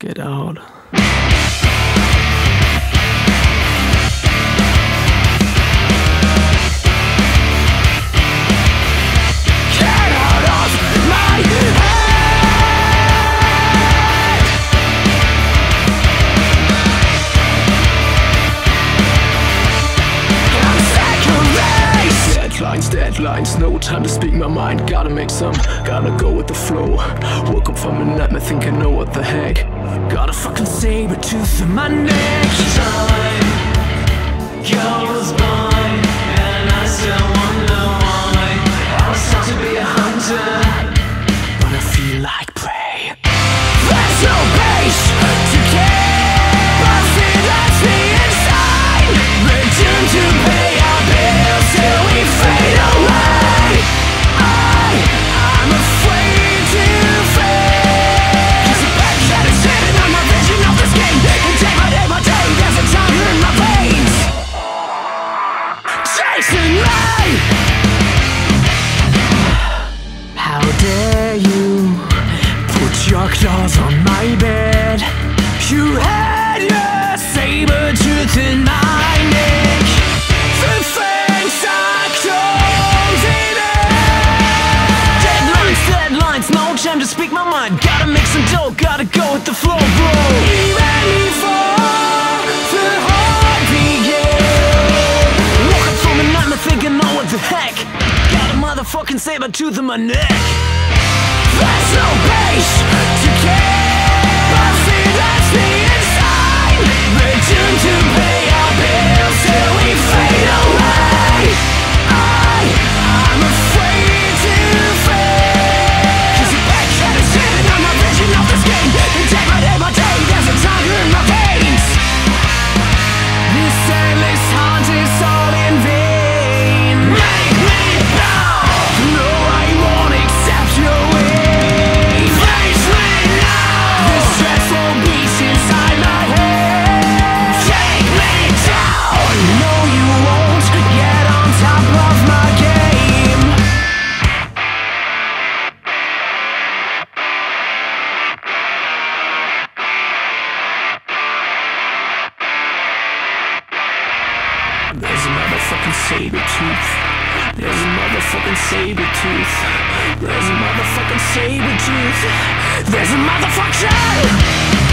Get out. Deadlines, no time to speak my mind. Gotta make some, gotta go with the flow. Woke up from a nightmare thinking, know what the heck. Got a fucking saber tooth in my neck. Time goes by, Chasing me How dare you put your claws on my bed? You had your saber tooth in my neck. The fangs are closing in Deadlines, deadlines, no time to speak my mind. Gotta make some dough, gotta go with the flow, the heck? Got a motherfucking saber tooth in my neck. There's no base saber tooth. There's a motherfucking saber tooth. There's a motherfucking saber tooth. There's a motherfucker.